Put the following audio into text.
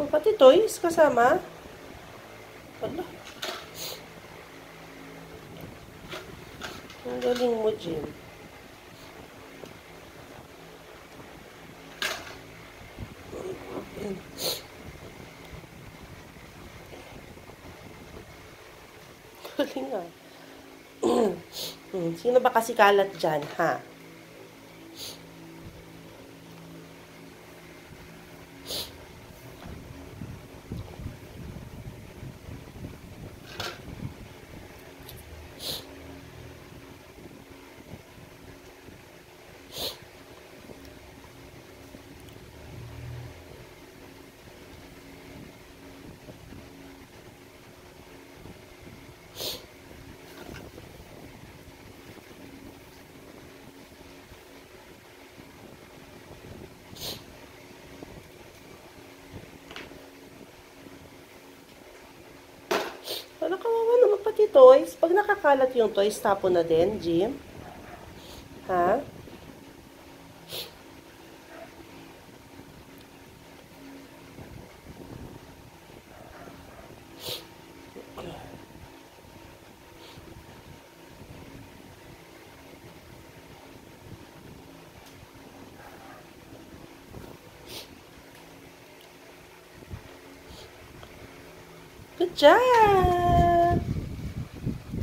Oh, pati toys kasama. Wala. Ang galing mo, Jim. Galing ah. Hmm, Sino ba kasi kalat dyan, ha? Wala kawawa naman pati toys. Pag nakakalat yung toys, tapo na din, Jim. Ha? Good job!